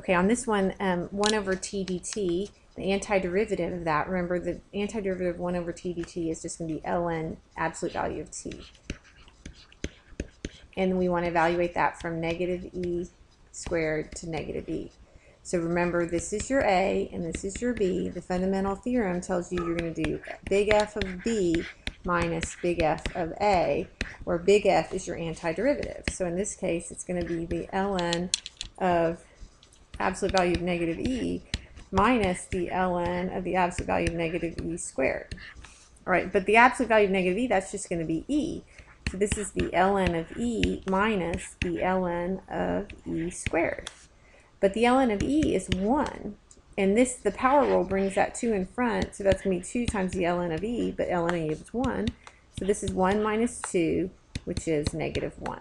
Okay, on this one, um, 1 over t dt, the antiderivative of that, remember the antiderivative of 1 over t dt is just going to be ln absolute value of t. And we want to evaluate that from negative e squared to negative e. So remember, this is your a and this is your b. The fundamental theorem tells you you're going to do big F of b minus big F of a, where big F is your antiderivative. So in this case, it's going to be the ln of absolute value of negative e minus the ln of the absolute value of negative e squared. All right, but the absolute value of negative e, that's just going to be e. So this is the ln of e minus the ln of e squared. But the ln of e is 1. And this, the power rule brings that 2 in front, so that's going to be 2 times the ln of e, but ln of e is 1. So this is 1 minus 2, which is negative 1.